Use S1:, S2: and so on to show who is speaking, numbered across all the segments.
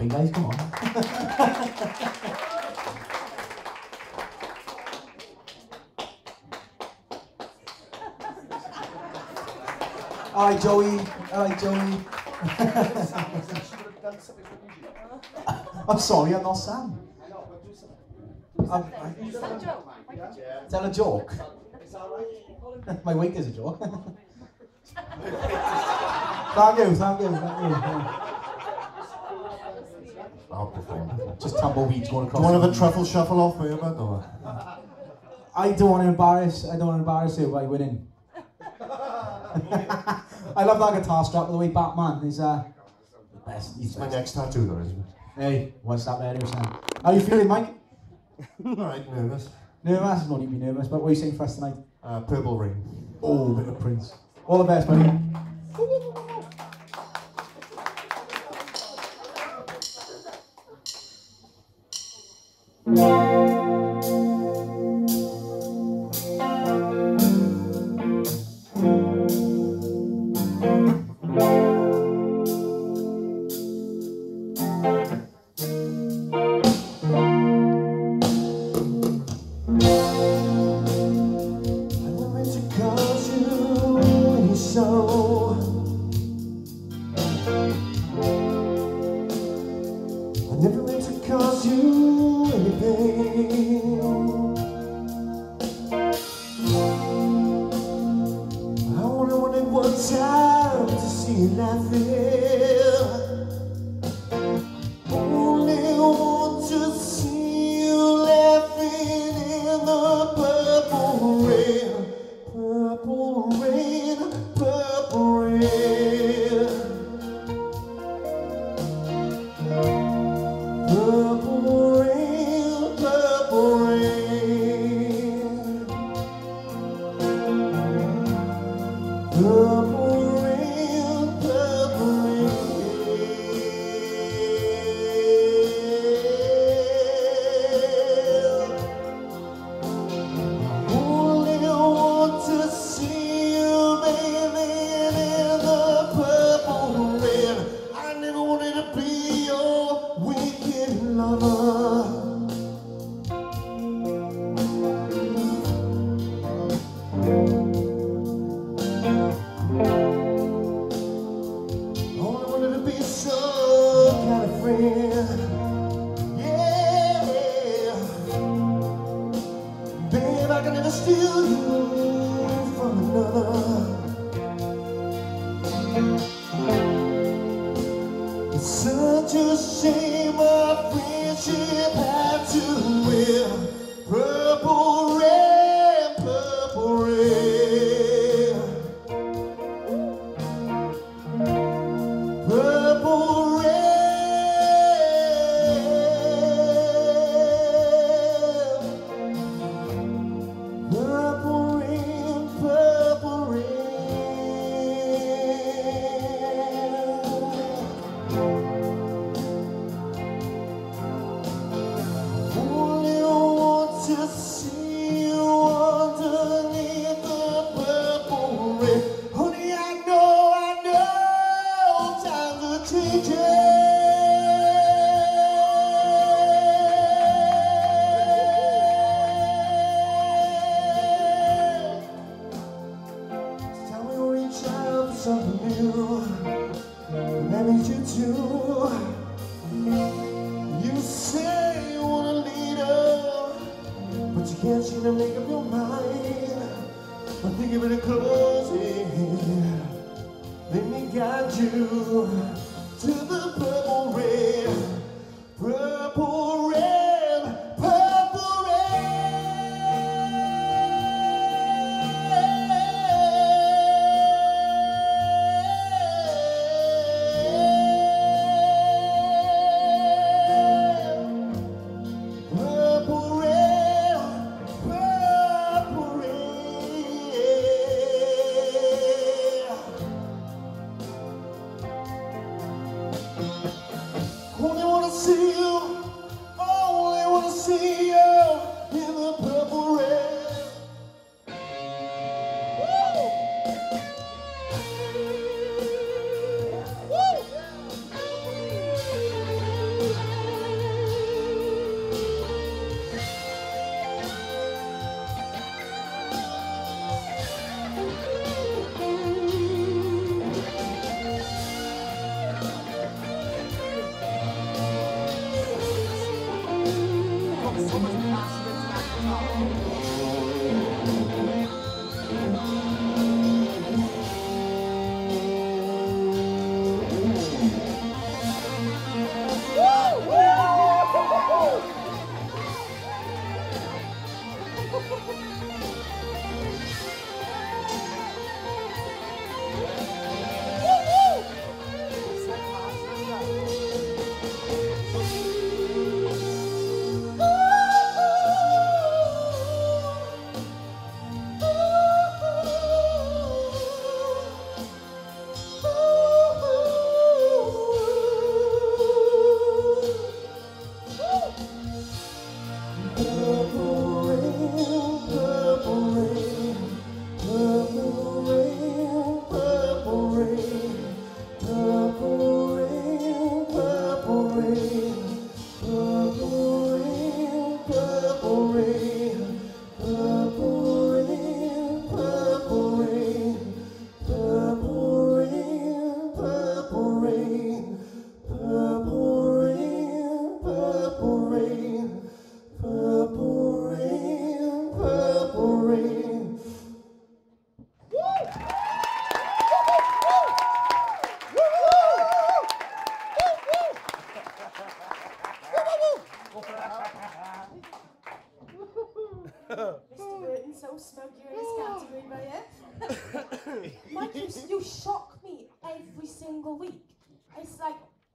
S1: clapping, guys. Come on. Right, Joey. Right, Joey. I'm sorry, I'm not Sam. Tell a joke. My weight is a joke. thank you, thank you, thank you.
S2: I'll perform.
S1: Just tumbleweeds going across.
S2: Do
S1: across.
S2: you want to have a truffle shuffle off me, man? Or?
S1: I don't want to embarrass. I don't want to embarrass you by winning. I love that guitar strap. By the way, Batman is uh, the best. He's
S2: It's my
S1: best.
S2: next tattoo, though, isn't it?
S1: Hey, what's that radio Sam? How you feeling, Mike?
S2: Alright, nervous.
S1: Nervous? No need to be nervous. But what are you saying for us tonight?
S2: Uh, purple rain.
S1: Oh, bit of Prince. All the best, buddy.
S2: I time to see you laughing. Babe, I can never steal you from another. It's such a shame our friendship something new. I need you. You say you want a leader, but you can't seem to make up your mind. I'm thinking really closing. Let me guide you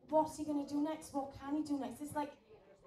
S3: what's he going to do next? What can he do next? It's like,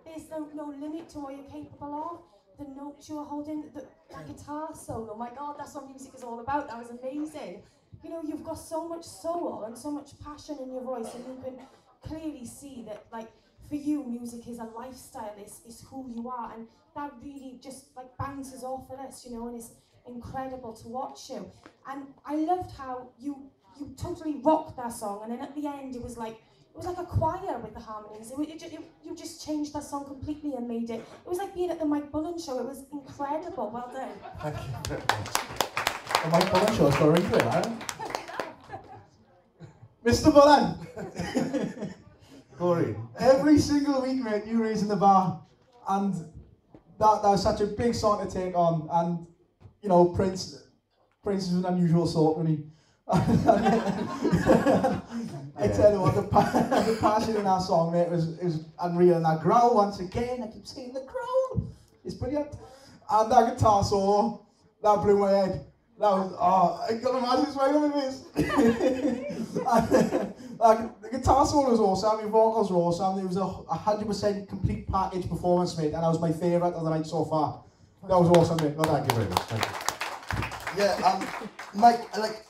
S3: there's no, no limit to what you're capable of. The notes you're holding, the, that guitar solo, my God, that's what music is all about. That was amazing. You know, you've got so much soul and so much passion in your voice, and you can clearly see that, like, for you, music is a lifestyle, it's, it's who you are, and that really just like bounces off of us, you know, and it's incredible to watch you. And I loved how you you totally rocked that song, and then at the end it was like was like a choir with the harmonies. It, it, it, you just changed that song completely and made it. It was like being at the Mike Bullen show. It was incredible. Well done.
S1: Thank you very much. The Mike Bullen show's got a ring to it, right? Mr. Bullen! Corey, every single week, mate, you raising the bar, and that that was such a big song to take on, and you know Prince, Prince is an unusual sort, when he. I tell you what, the, pa- the passion in that song, mate, was is unreal, and that growl once again. I keep saying the growl, it's brilliant, and that guitar solo, that blew my head. That was, oh, I got a massive smile on my face. like, the guitar solo was awesome, the vocals were awesome. It was a 100% complete package performance, mate, and that was my favourite of the night so far. That was awesome, mate. Well, thank you very much. Thank you.
S4: Yeah, um, Mike, like,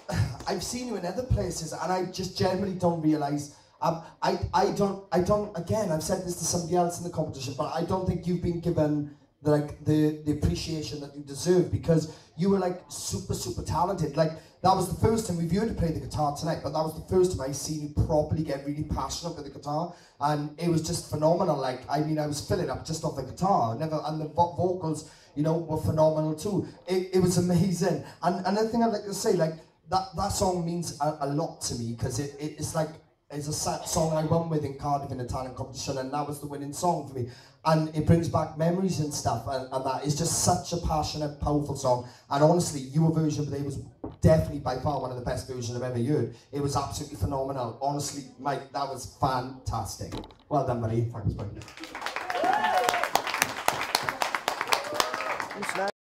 S4: I've seen you in other places, and I just generally don't realise. Um, I, I don't, I don't. Again, I've said this to somebody else in the competition, but I don't think you've been given the, like the the appreciation that you deserve because you were like super super talented. Like that was the first time we've you play the guitar tonight, but that was the first time I seen you properly get really passionate with the guitar, and it was just phenomenal. Like I mean, I was filling up just off the guitar. Never and the vo- vocals, you know, were phenomenal too. It, it was amazing. And another thing I'd like to say, like that that song means a, a lot to me because it, it it's like it's a song I won with in Cardiff in a talent competition, and that was the winning song for me. And it brings back memories and stuff, and, and that is just such a passionate, powerful song. And honestly, your version today was definitely by far one of the best versions I've ever heard. It was absolutely phenomenal. Honestly, Mike, that was fantastic. Well done, buddy. Thanks, buddy.